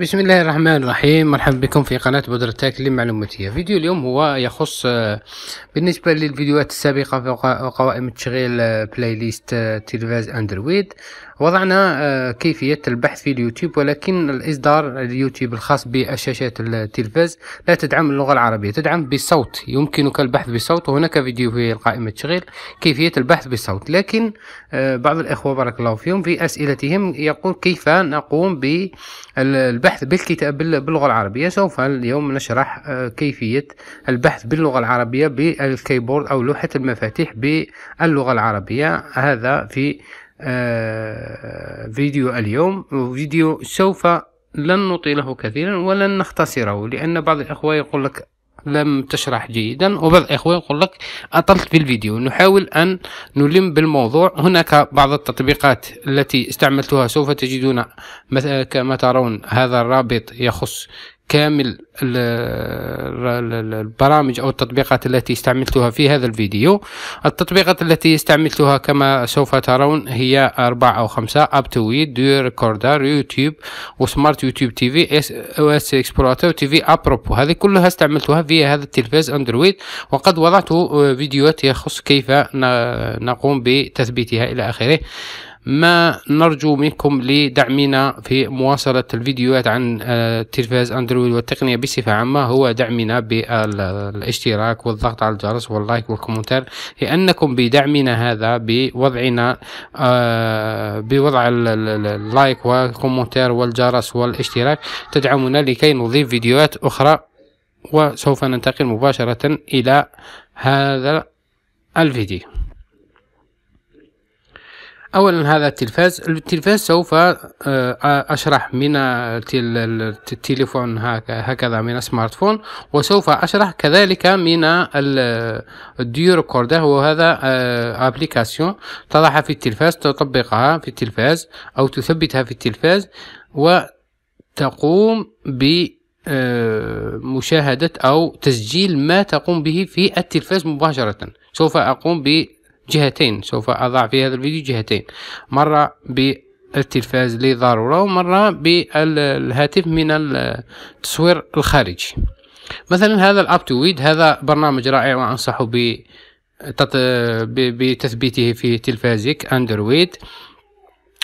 بسم الله الرحمن الرحيم. مرحبا بكم في قناة بدر التاكل المعلوماتية فيديو اليوم هو يخص آه، بالنسبة للفيديوهات السابقة في قوائم تشغيل آه، playlist آه، تلفاز أندرويد. وضعنا كيفية البحث في اليوتيوب ولكن الإصدار اليوتيوب الخاص بالشاشات التلفاز لا تدعم اللغة العربية تدعم بالصوت. يمكنك البحث بالصوت وهناك فيديو في قائمة تشغيل كيفية البحث بالصوت لكن بعض الإخوة بارك الله فيهم في أسئلتهم يقول كيف نقوم بالبحث البحث بالكتابة باللغة العربية؟ سوف اليوم نشرح آه، كيفية البحث باللغة العربية بالكيبورد أو لوحة المفاتيح باللغة العربية. هذا في آه، فيديو اليوم. فيديو سوف لن نطيله كثيرا ولن نختصره لأن بعض الإخوة يقول لك لم تشرح جيدا وبعض الإخوة يقول لك أطلت في الفيديو. نحاول أن نلم بالموضوع. هناك بعض التطبيقات التي استعملتها سوف تجدون كما ترون هذا الرابط يخص كامل البرامج أو التطبيقات التي استعملتها في هذا الفيديو. التطبيقات التي استعملتها كما سوف ترون هي أربعة أو خمسة Aptoide DU Recorder يوتيوب و Smart YouTube TV ES أو ES Explorateur TV à propos هذه كلها استعملتها في هذا التلفاز أندرويد وقد وضعت فيديوهات يخص كيف نقوم بتثبيتها إلى آخره. ما نرجو منكم لدعمنا في مواصلة الفيديوهات عن آه، أندرويد والتقنية بصفة عامة. هو دعمنا بالاشتراك والضغط على الجرس وال like وال commentaire لأنكم بدعمنا هذا بوضعنا آه، بوضع ال like وال commentaire والجرس والاشتراك. تدعمنا لكي نضيف فيديوهات أخرى وسوف ننتقل مباشرة إلى هذا الفيديو. اولا هذا التلفاز التلفاز سوف آه، أشرح من التليفون هكذا من smartphone وسوف أشرح كذلك من ال DU Recorder هو هذا application آه، تضعها في التلفاز تطبقها في التلفاز أو تثبتها في التلفاز وتقوم ب آه، مشاهدة أو تسجيل ما تقوم به في التلفاز مباشرة. سوف أقوم ب جهتين سوف أضع في هذا الفيديو جهتين مرة بالتلفاز لضرورة ومرة بالهاتف من التصوير الخارجي. مثلا هذا ال Aptoide هذا برنامج رائع وأنصح ب بتثبيته في تلفازك أندرويد.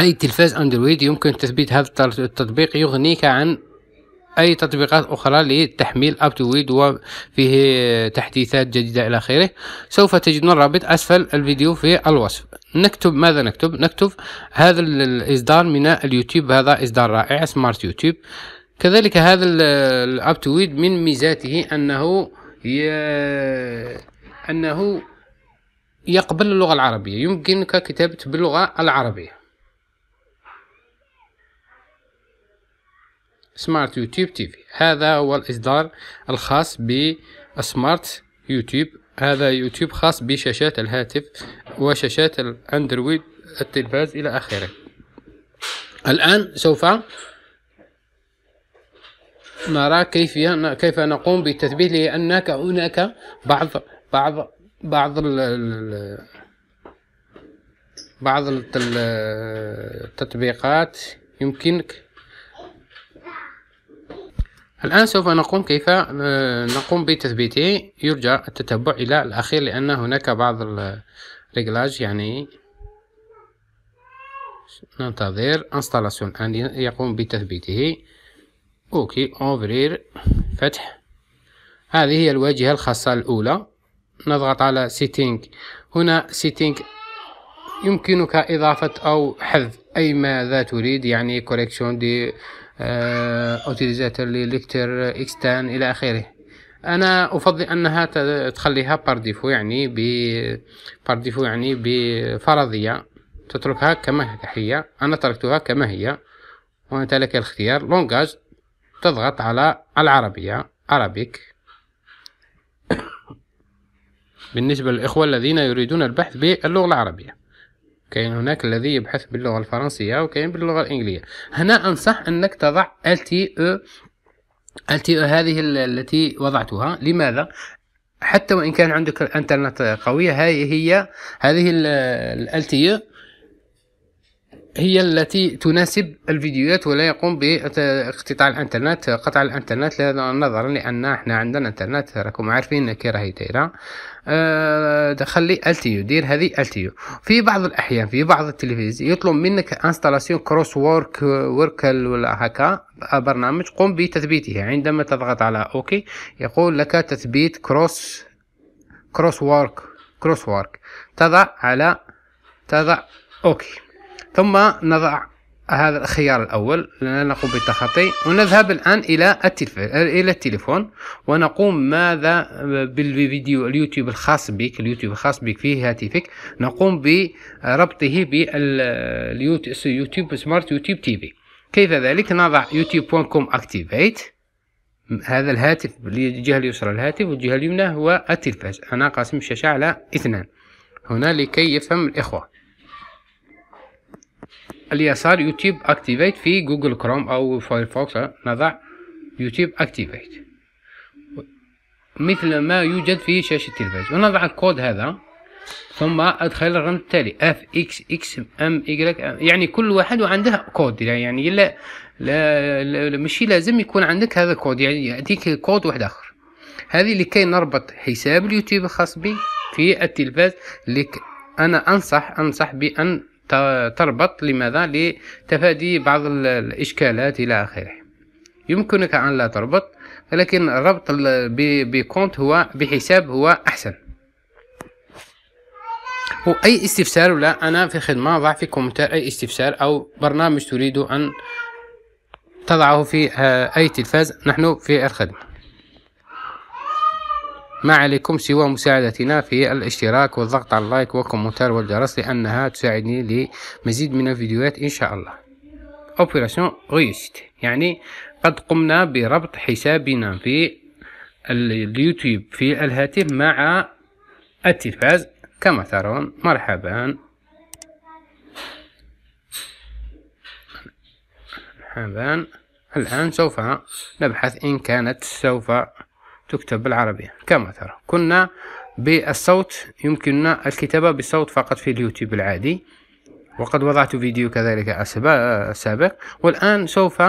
أي تلفاز أندرويد يمكن تثبيت هذا التطبيق يغنيك عن أي تطبيقات أخرى للتحميل Aptoide وفيه تحديثات جديدة إلى آخره. سوف تجدون الرابط أسفل الفيديو في الوصف. نكتب ماذا نكتب؟ نكتب هذا الإصدار من اليوتيوب هذا إصدار رائع Smart YouTube. كذلك هذا ال Aptoide من ميزاته أنه ي... أنه يقبل اللغة العربية. يمكنك كتابة باللغة العربية. Smart YouTube TV هذا هو الإصدار الخاص بسمارت يوتيوب هذا يوتيوب خاص بشاشات الهاتف وشاشات الأندرويد التلفاز إلى آخره. الآن سوف نرى كيف كيف نقوم بالتثبيت لأنك هناك بعض بعض بعض ال بعض التطبيقات يمكنك الآن سوف نقوم كيف آه، نقوم بتثبيته يرجى التتبع إلى الأخير لأن هناك بعض ال réglages يعني ننتظر installation الآن يقوم بتثبيته. OK ouvrir فتح. هذه هي الواجهة الخاصة الأولى. نضغط على settings هنا settings يمكنك إضافة أو حذف أي ماذا تريد يعني correction d'utilisateur lecteur externe إلى آخره. أنا أفضل أنها تخليها par défaut يعني ب par défaut يعني بفرضية. تتركها كما هي. أنا تركتها كما هي. وأنت لك الاختيار. langage تضغط على العربية. Arabic بالنسبة للإخوة الذين يريدون البحث باللغة العربية. كاين هناك الذي يبحث باللغة الفرنسية وكاين باللغة الإنجليزية هنا أنصح أنك تضع LTE LTE هذه التي وضعتها لماذا؟ حتى وإن كان عندك الإنترنت قوية هذه هي هذه ال LTE هي التي تناسب الفيديوهات ولا يقوم باقتطاع الانترنت. قطع الانترنت نظرا لأن إحنا عندنا انترنت راكم عارفين كي راهي دايره أه خلي التيو دير هذه التيو في بعض الأحيان في بعض التلفزيون يطلب منك انستلاسيون كروس وورك وركل ولا هكا برنامج قم بتثبيته. عندما تضغط على أوكي يقول لك تثبيت كروس كروس وورك كروس وورك تضع على تضع أوكي ثم نضع هذا الخيار الأول نقوم بالتخطي ونذهب الآن إلى إلى التليفون ونقوم ماذا بالفيديو اليوتيوب الخاص بك اليوتيوب الخاص بك في هاتفك. نقوم بربطه باليوتيوب Smart YouTube TV كيف ذلك؟ نضع youtube.com activate. هذا الهاتف الجهة اليسرى الهاتف والجهة اليمنى هو التلفاز. أنا قاسم الشاشة على اثنان. هنا لكي يفهم الإخوة. اليسار YouTube activate في Google Chrome أو Firefox نضع YouTube activate. مثل ما يوجد في شاشة التلفاز. ونضع الكود هذا ثم أدخل الرقم التالي اف إكس إكس ام يعني كل واحد وعنده كود يعني لا لا, لا مش لازم يكون عندك هذا الكود يعني يعطيك كود واحد آخر. هذه لكي نربط حساب اليوتيوب الخاص بي في التلفاز لك أنا أنصح أنصح بأن تربط لماذا؟ لتفادي بعض الإشكالات إلى آخره. يمكنك أن لا تربط ولكن الربط ب compte هو بحساب هو أحسن. وأي استفسار ولا أنا في خدمة ضع في commentaire أي استفسار أو برنامج تريد أن تضعه في أي تلفاز نحن في الخدمة. ما عليكم سوى مساعدتنا في الاشتراك والضغط على ال like وال commentaire والجرس لأنها تساعدني لمزيد من الفيديوهات إن شاء الله. opération réussite يعني قد قمنا بربط حسابنا في اليوتيوب في الهاتف مع التلفاز. كما ترون مرحبا. مرحبا. الآن سوف نبحث إن كانت سوف تكتب بالعربية كما ترى كنا بالصوت يمكننا الكتابة بالصوت فقط في اليوتيوب العادي. وقد وضعت فيديو كذلك سابق. والآن سوف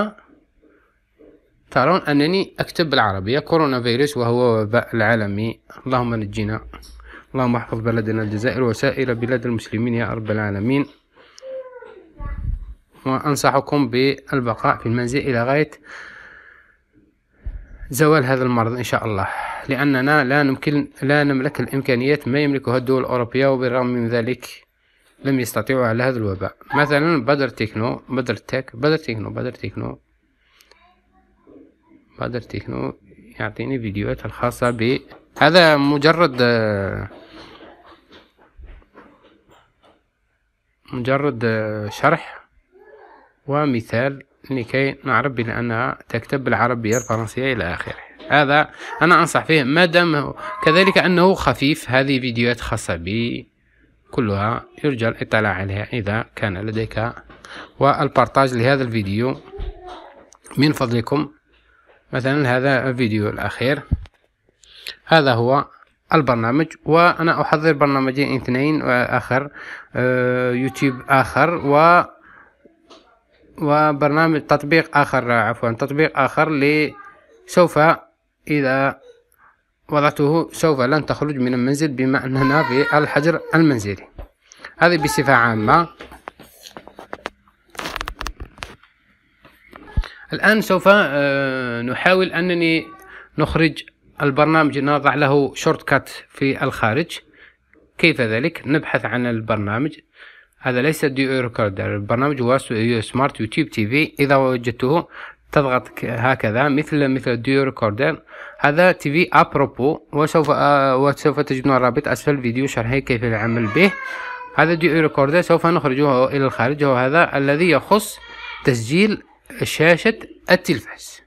ترون أنني أكتب بالعربية كورونا فيروس وهو وباء العالمي اللهم نجينا اللهم احفظ بلدنا الجزائر وسائر بلاد المسلمين يا رب العالمين. وأنصحكم بالبقاء في المنزل إلى غاية زوال هذا المرض إن شاء الله. لأننا لا نمكن لا نملك الإمكانيات ما يملكها الدول الأوروبية وبالرغم من ذلك لم يستطيعوا على هذا الوباء. مثلا بدر تكنو بدر تك بدر تكنو بدر تكنو. بدر تكنو يعطيني فيديوهات الخاصة ب هذا مجرد مجرد شرح ومثال لكي نعرف بأنها تكتب بالعربية الفرنسية إلى آخره. هذا أنا أنصح فيه. ما دام كذلك أنه خفيف هذه فيديوهات خاصة بي كلها يرجى الاطلاع عليها إذا كان لديك. والبارتاج لهذا الفيديو من فضلكم. مثلا هذا الفيديو الأخير. هذا هو البرنامج. وأنا أحضر برنامجين اثنين آخر آه، يوتيوب آخر و وبرنامج تطبيق آخر عفوا تطبيق آخر ل سوف إذا وضعته سوف لن تخرج من المنزل بما أننا في الحجر المنزلي. هذه بصفة عامة. الآن سوف آه، نحاول أنني نخرج البرنامج نضع له shortcut في الخارج. كيف ذلك؟ نبحث عن البرنامج. هذا ليس DU Recorder البرنامج هو Smart YouTube TV. إذا وجدته تضغط هكذا مثل مثل DU Recorder هذا TV à propos. وسوف آه وسوف تجدون الرابط أسفل الفيديو شرحه كيف العمل به. هذا DU Recorder سوف نخرجه إلى الخارج. وهذا الذي يخص تسجيل شاشة التلفاز.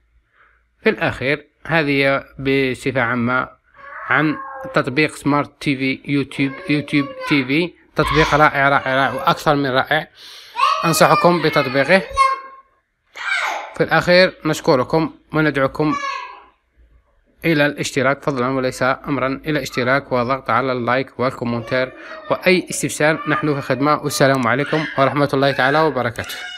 في الأخير هذه بصفة عامة عن تطبيق Smart TV YouTube YouTube TV. تطبيق رائع رائع رائع وأكثر من رائع. أنصحكم بتطبيقه. في الأخير نشكركم وندعوكم إلى الاشتراك فضلا وليس أمرا. إلى الاشتراك وضغط على ال like وال commentaire. وأي استفسار نحن في خدمة. والسلام عليكم ورحمة الله تعالى وبركاته.